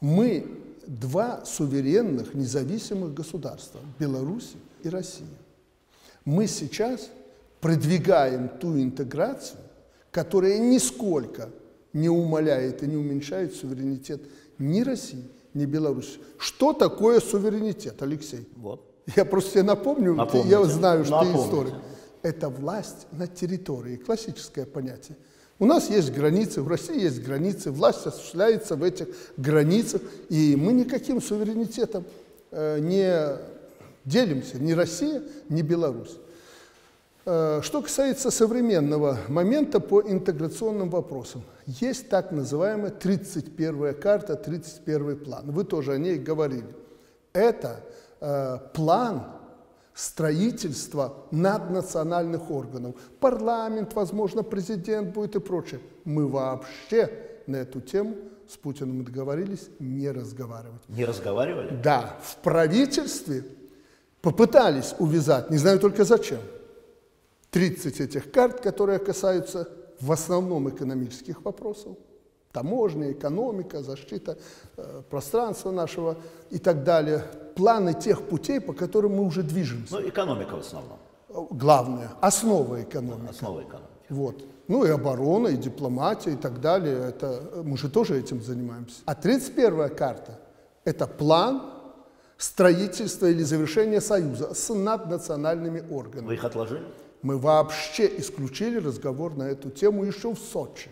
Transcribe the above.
Мы два суверенных, независимых государства – Беларусь и Россия. Мы сейчас продвигаем ту интеграцию, которая нисколько не умаляет и не уменьшает суверенитет ни России, ни Беларуси. Что такое суверенитет, Алексей? Вот. Я просто тебе напомню, Напомните. я знаю, что ты Напомните. историк. Это власть над территорией, классическое понятие. У нас есть границы, в России есть границы, власть осуществляется в этих границах, и мы никаким суверенитетом э, не делимся, ни Россия, ни Беларусь. Э, Что касается современного момента по интеграционным вопросам, есть так называемая 31 карта, 31 план. Вы тоже о ней говорили. Это э, план строительства наднациональных органов. Парламент, возможно, президент будет и прочее. Мы вообще на эту тему с Путиным договорились не разговаривать. Не разговаривали? Да, в правительстве попытались увязать, не знаю только зачем, 30 этих карт, которые касаются в основном экономических вопросов. Таможня, экономика, защита э, пространства нашего и так далее. Планы тех путей, по которым мы уже движемся. Ну, экономика в основном. Главное, основа экономики. Основа экономики. Вот. Ну и оборона, и дипломатия, и так далее. Это, мы же тоже этим занимаемся. А 31 карта – это план строительства или завершения союза с наднациональными органами. Вы их отложили? Мы вообще исключили разговор на эту тему еще в Сочи.